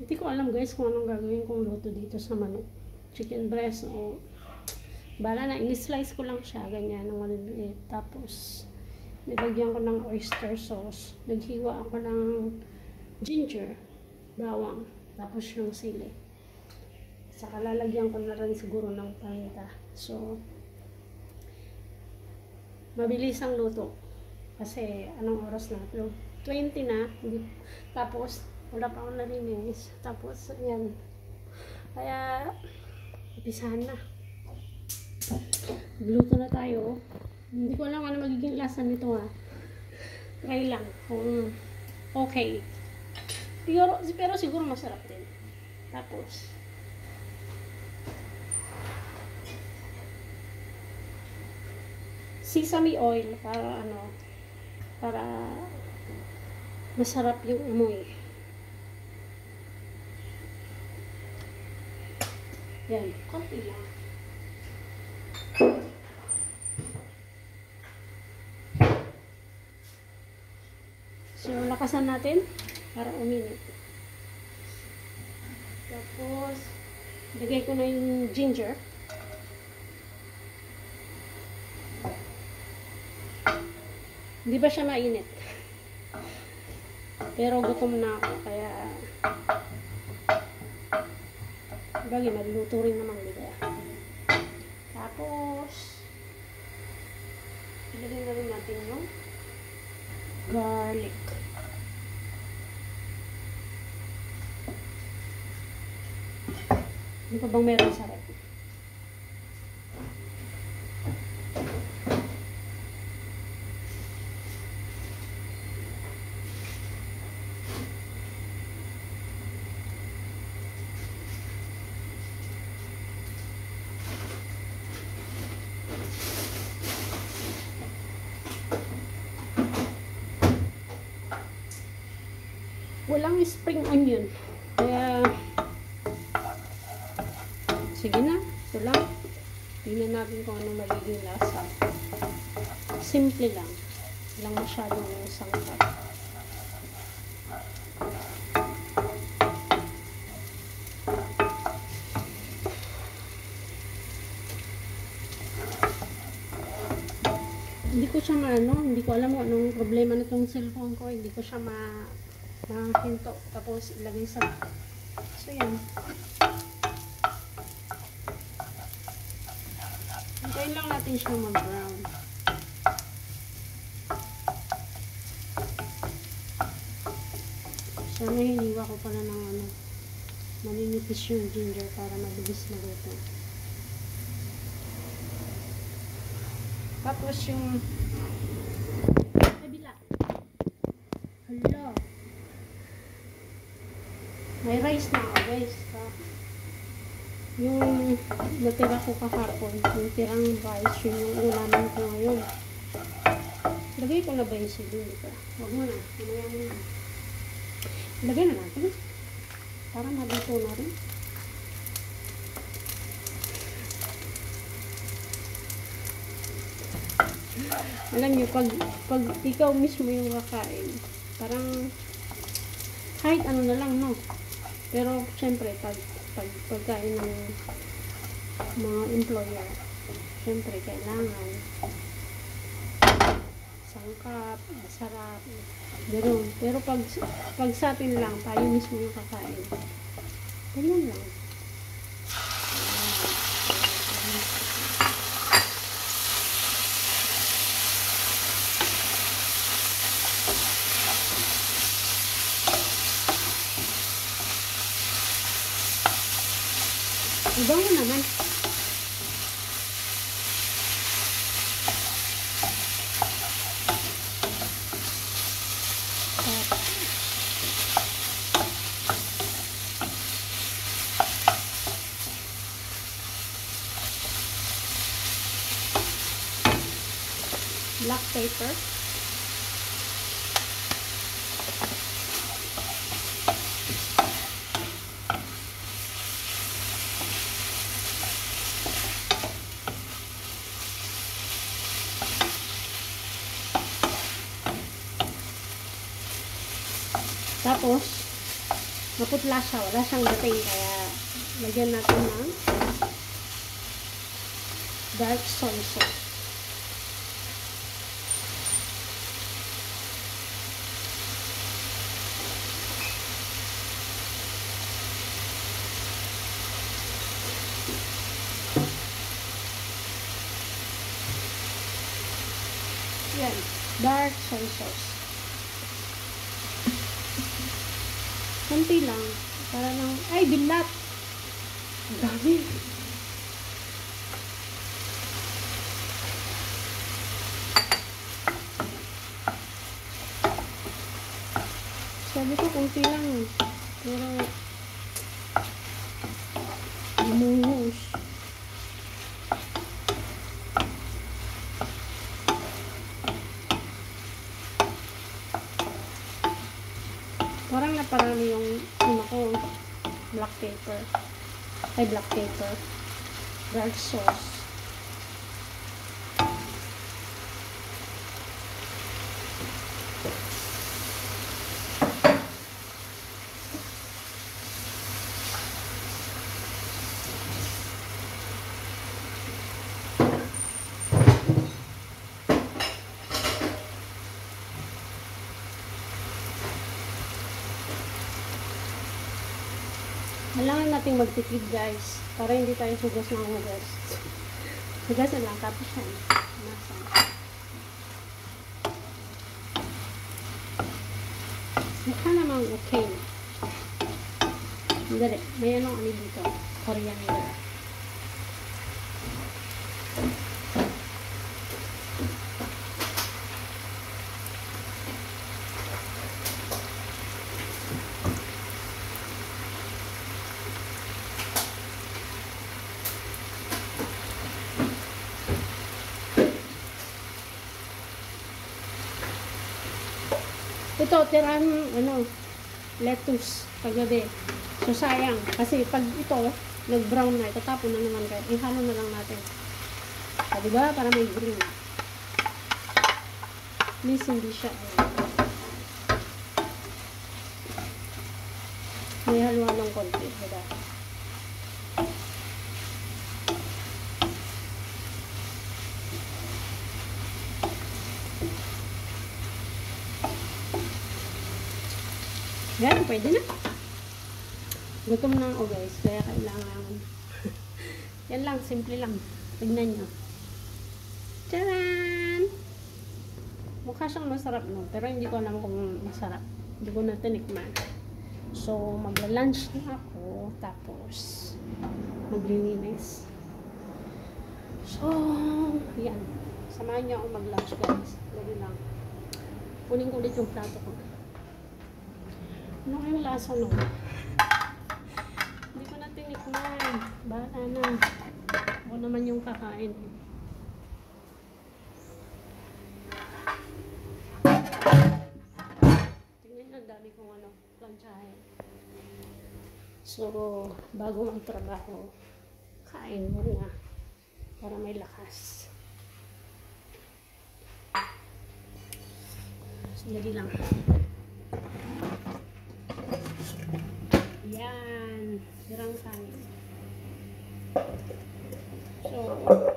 Hindi ko alam guys kung anong gagawin kong luto dito sa manok. Chicken breast o bala na, in-slice ko lang siya, ganyan, ng maliliit. Tapos, nilagyan ko ng oyster sauce. Naghiwa ako ng ginger, bawang, tapos yung sili. Saka lalagyan ko na rin siguro ng paminta. So, mabilis ang luto. Kasi, anong oras na? 20 na. Tapos, wala pa akong nalinis. Tapos, ayan. Kaya, umpisahan na. Gluto na tayo. Hindi ko alam ano magiging lasa nito ha. Try lang kung okay. Siguro, pero siguro masarap din. Tapos, sesame oil para ano, para masarap yung amoy. Yan, konti lang. So, lakasan natin para uminit. Tapos, lagay ko na yung ginger. Hindi ba siya mainit? Pero gutom na ako, kaya bagay, magluto rin naman, ba? Tapos, ilagay na rin natin yung garlic. Ano pa bang meron sa rep? Walang spring onion. Kaya, sige na. Ito lang. Tingnan natin kung anong magiging lasa. Simple lang. Walang masyadong sangkap. Hindi ko siya maano, hindi ko alam kung anong problema nitong cellphone ko. Hindi ko siya ma makakinto. Tapos ilagay sa So yan. Hintayin lang natin siyang mag-brown. Sana hiniwa ko pala ng ano, maninipis yung ginger para mabilis maluto. Tapos yung kabila. Hala. May rice na ako guys. Ha? Yung natira ko kahapon, yung tirang yun yung ulaman ko ngayon. Lagay ko na ba yung silika? Huwag mo na. Mamaya mo. Lagay na natin. Para maluto na rin. Alam niyo, pag, pag ikaw mismo yung kakain, parang kahit ano na lang, no? Pero, syempre, pag, pag pagkain ng mga employer, syempre, kailangan sangkap, masarap, gano'n. Pero pag, pag sa atin lang, tayo mismo yung kakain, ganyan lang. Naman. Black pepper. Tapos, Maputla siya. Wala siyang dating. Kaya, lagyan natin ng dark soy sauce. Yan. Dark soy sauce. Kunti lang. Para lang, ay, bilat. Ang. Sabi ko, kunti lang. Pero, lumuhos. Parang naparami yung ano ko, black pepper. Ay, black pepper. Dark sauce. Kailangan nating magtipid guys. Para hindi tayo hugas ng hugas. Hugas na lang. Tapos yan. Nasa. Mukha namang okay. Dali. May anong ano dito. Coriander. Ito, tirahan ano, lettuce kagabi. So, sayang. Kasi pag ito, nag-brown na, itatapon na naman kayo. Ihalo na lang natin. Ah, diba? Para may green. At least hindi siya. eh, May haluan ng konti. Diba? Yan, pwede na. Gutom na ako guys, kaya kailangan. Yan lang, simple lang. Tignan nyo. Tcharan! Mukha siyang masarap no, pero hindi ko alam kung masarap. Hindi ko na tinikman. So, magla-lunch na ako, tapos maglilinis. So, yan. Samahan niyo ako mag-lunch guys. Dali lang. Kunin ko ulit yung plato ko. Ano kayong lasa no? Hindi ko na tinikman. Bahala na. Ako naman yung kakain. Tingnan nyo, ang dami kong ano, planchahin. So, bago magtrabaho, kain muna para may lakas. Sandali lang. Yan. Sirang kanin. So, yan.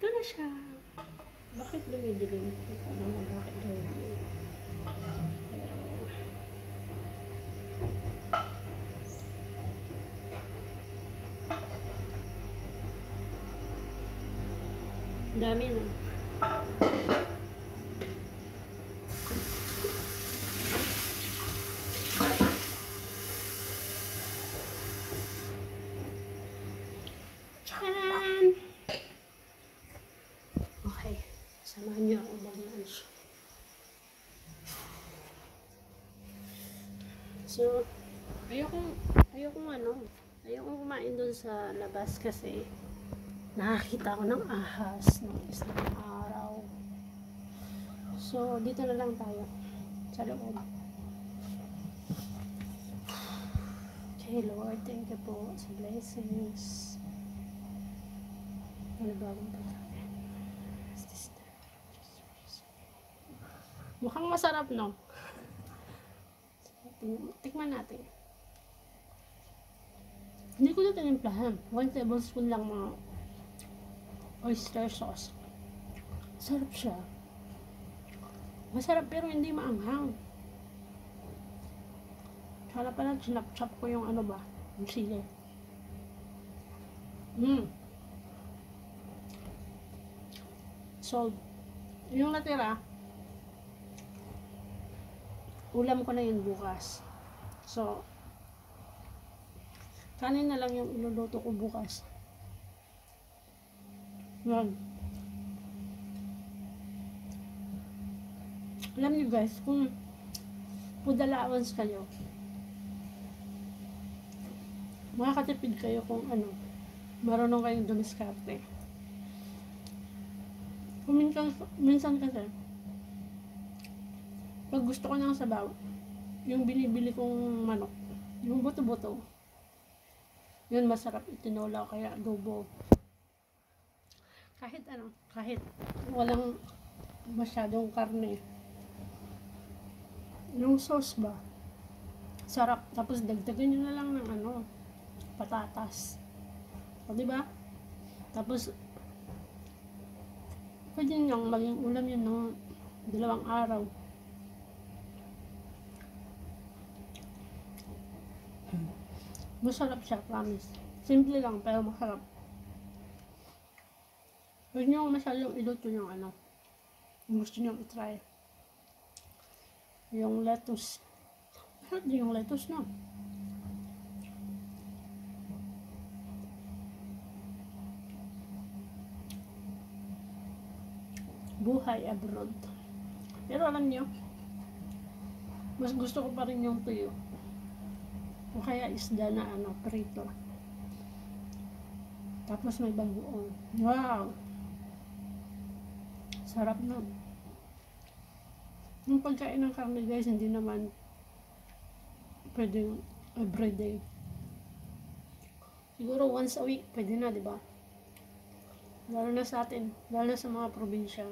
Ito na siya. Hindi ko alam kung bakit dumidilim. Pero, Dami na. Charan! Okay. Samahan niyo ako mag-lunch. So, ayoko, ayoko ano, ayoko kumain doon sa labas kasi nakakita ko ng ahas ng isang araw. So, dito na lang tayo. Sa loob. Okay, Lord, thank you po sa blessings. Ano bagong pagkain? Mukhang masarap, no? Tikman natin. Hindi ko na tinimplahan. One tablespoon lang mga oyster sauce. Sarap siya. Masarap pero hindi maanghang. Kala pala chinap-chop ko yung ano ba, yung sili. Mm. So, yung natira, ulam ko na yun bukas. So, kanin na lang yung iluluto ko bukas. Yan. Alam niyo guys, kung food allowance kayo, makakatipid kayo kung ano, marunong kayong dumiskarte. Kung minsan, minsan kasi, pag gusto ko ng sabaw, yung binibili kong manok, yung buto-buto, yun masarap itinola kaya adobo. Kahit ano, kahit walang masyadong karne. Yung sauce ba, sarap. Tapos dagdagan nyo na lang ng ano, patatas. O, ba? Tapos, pwede nyo maging ulam yun ng dalawang araw. Masarap siya, promise. Simple lang, pero masarap. Huwag nyo masyadong iluto yung ano. Gusto nyo itry. Yung lettuce. Masarap yung lettuce, no? Buhay abroad. Pero alam nyo, mas gusto ko pa rin yung tuyo. O kaya isda na ano, prito. Tapos may bagoong. Wow! Sarap nun. Yung pagkain ng karne guys, hindi naman pwedeng everyday. Siguro once a week, pwede na, di ba? Lalo na sa atin, lalo na sa mga probinsya.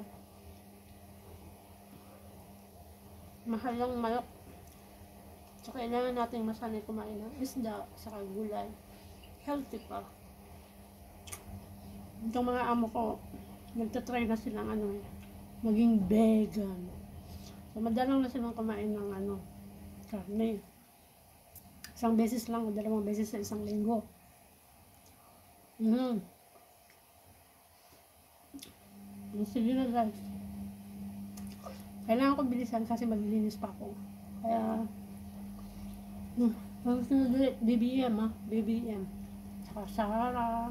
Mahal lang malok. So, kailangan natin masanay kumain ng isda, saka gulay. Healthy pa. Itong mga amo ko, nagtatry na silang ano, eh, maging vegan. So, madalang na silang kumain ng ano, karne. Isang beses lang o dalawang beses sa isang linggo. Mm. Sige na guys. Kailangan ko bilisan kasi maglilinis pa ako. Kaya, hmm, mag gusto na ulit, BBM ah, BBM. Saka Sara,